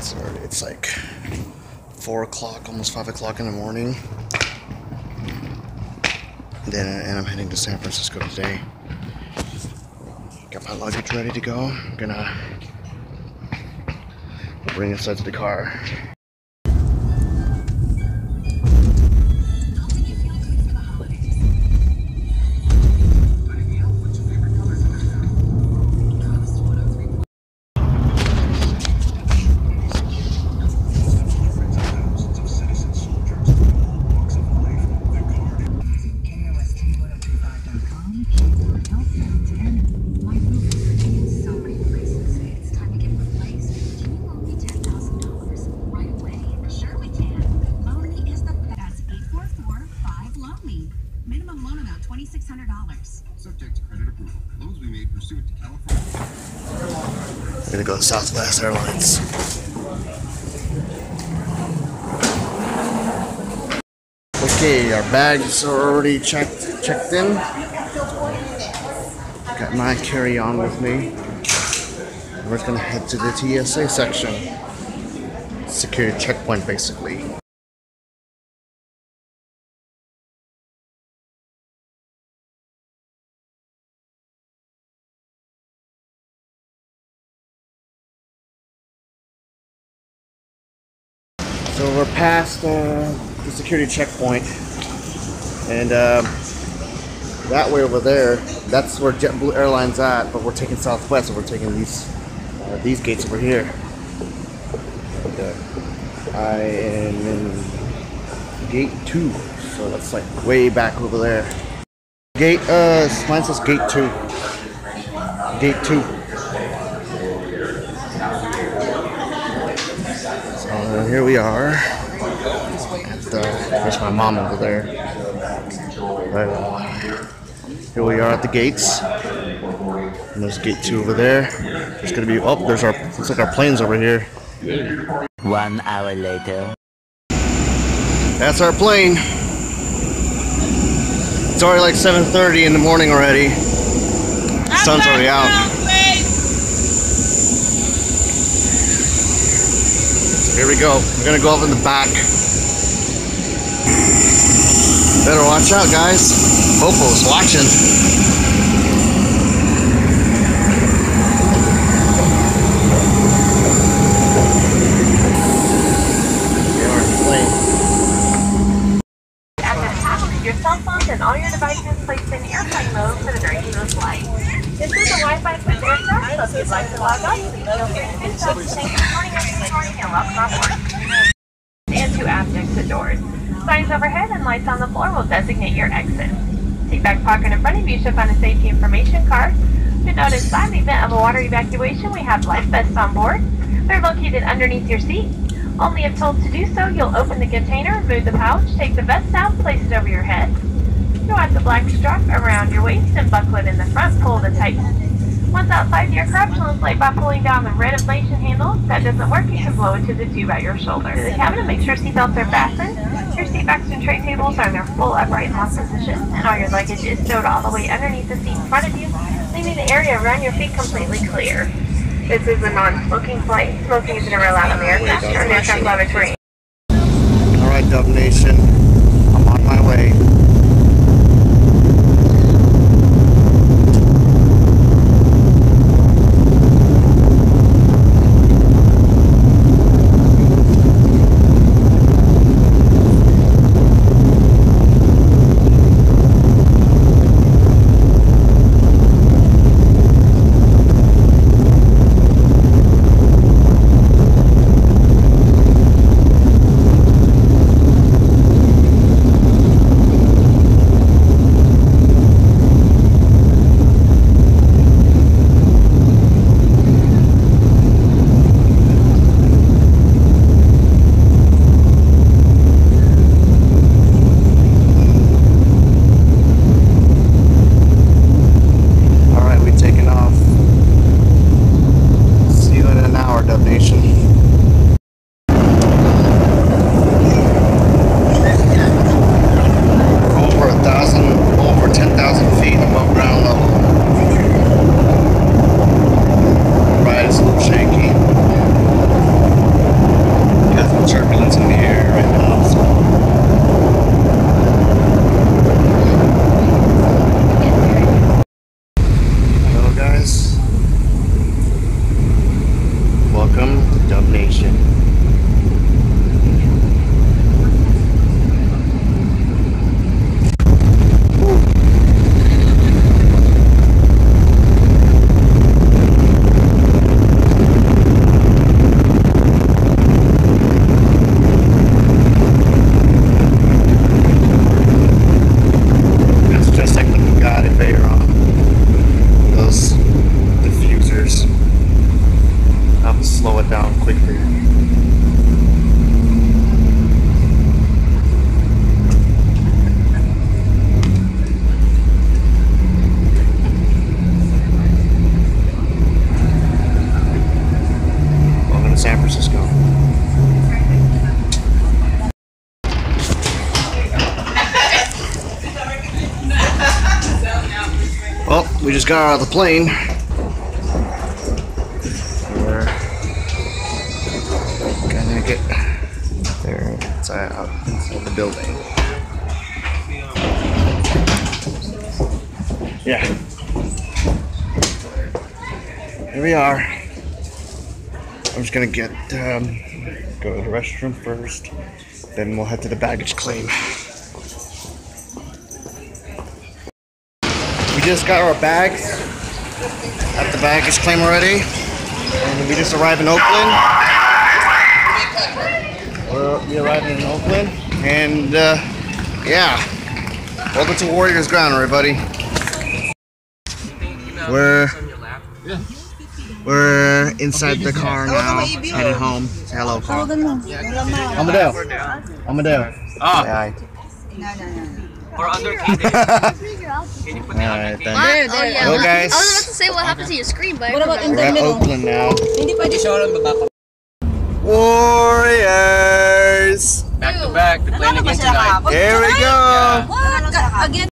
It's already, it's like four o'clock, almost five o'clock in the morning. And then and I'm heading to San Francisco today. Got my luggage ready to go. I'm gonna bring it inside to the car. I'm gonna go to Southwest Airlines. Okay, our bags are already checked checked in. Got my carry-on with me. We're gonna head to the TSA section. Security checkpoint basically. So we're past uh, the security checkpoint, and um, that way over there, that's where JetBlue Airlines at. But we're taking Southwest, so we're taking these uh, these gates over here. And, uh, I am in gate two, so that's like way back over there. Gate, uh, mine says gate two. Gate two. So uh, here we are. At the, there's my mom over there. But, uh, here we are at the gates. And there's gate two over there. There's gonna be oh, there's our looks like our planes over here. One hour later. That's our plane. It's already like 7:30 in the morning already. Sun's already out. So here we go. We're gonna go up in the back. Better watch out, guys. Popo's watching. Here are the plane. At this time, leave your cell phones and all your devices placed in airplane mode for the duration of the flight. This is a Wi-Fi equipped aircraft, so if you'd to to and. Two aft exit doors. Signs overhead and lights on the floor will designate your exit. Seat back pocket in front of you should find a safety information card. To note inside in the event of a water evacuation, we have life vests on board. They're located underneath your seat. Only if told to do so, you'll open the container, remove the pouch, take the vest out, place it over your head. You'll have the black strap around your waist and buckle it in the front, pull the tight. Once outside your aircraft, you'll inflate by pulling down the red inflation handle. If that doesn't work, you can blow it to the tube at your shoulder. To the cabin, make sure seatbelts are fastened. Your seat backs and tray tables are in their full upright lock position, and all your luggage is stowed all the way underneath the seat in front of you, leaving the area around your feet completely clear. This is a non-smoking flight. Smoking is never allowed on the aircraft or in aircraft lavatory. Alright, Dub Nation. I'm on my way. Well, we just got out of the plane. There inside, out inside the building. Yeah. Here we are. I'm just gonna get um, go to the restroom first, then we'll head to the baggage claim. We just got our bags at the baggage claim already. And we just arrived in Oakland. We're, we arrived in Oakland. And uh, yeah. Welcome to Warriors Ground, everybody. We're we're inside the car now, heading home. Say hello, Carl. Amadeo. Amadeo. Ah. Say Or under hi. Alright, then. There, there, yeah. Hello, guys. I was about to say what happened to your screen, but What about in the We're at middle? Oakland now. Warriors! Back to back. They're playing again tonight. Here we go! What? Again?